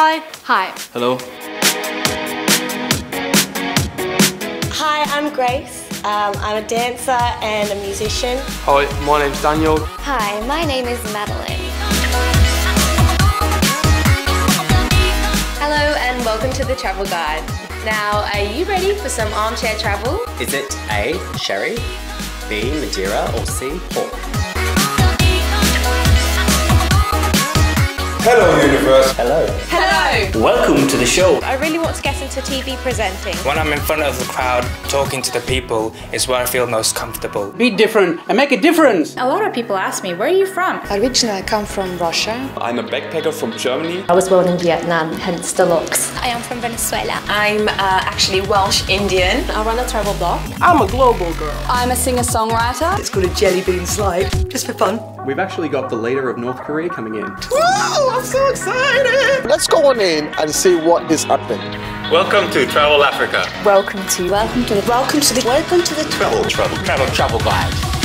Hi. Hi. Hello. Hi, I'm Grace. Um, I'm a dancer and a musician. Hi, my name's Daniel. Hi, my name is Madeline. Hello and welcome to the Travel Guide. Now, are you ready for some armchair travel? Is it A. Sherry, B. Madeira, or C. Pork? Hello, universe. Hello. Hello! Welcome to the show. I really want to get into TV presenting. When I'm in front of the crowd talking to the people is where I feel most comfortable. Be different and make a difference. A lot of people ask me, where are you from? Originally, I come from Russia. I'm a backpacker from Germany. I was born in Vietnam, hence the looks. I am from Venezuela. I'm uh, actually Welsh Indian. I run a travel blog. I'm a global girl. I'm a singer-songwriter. It's called a jelly bean slide, just for fun. We've actually got the leader of North Korea coming in. Woo! I'm so excited! Let's go on in and see what is happening. Welcome to Travel Africa. Welcome to Welcome to the welcome to the welcome to the Travel, travel, travel, travel guide.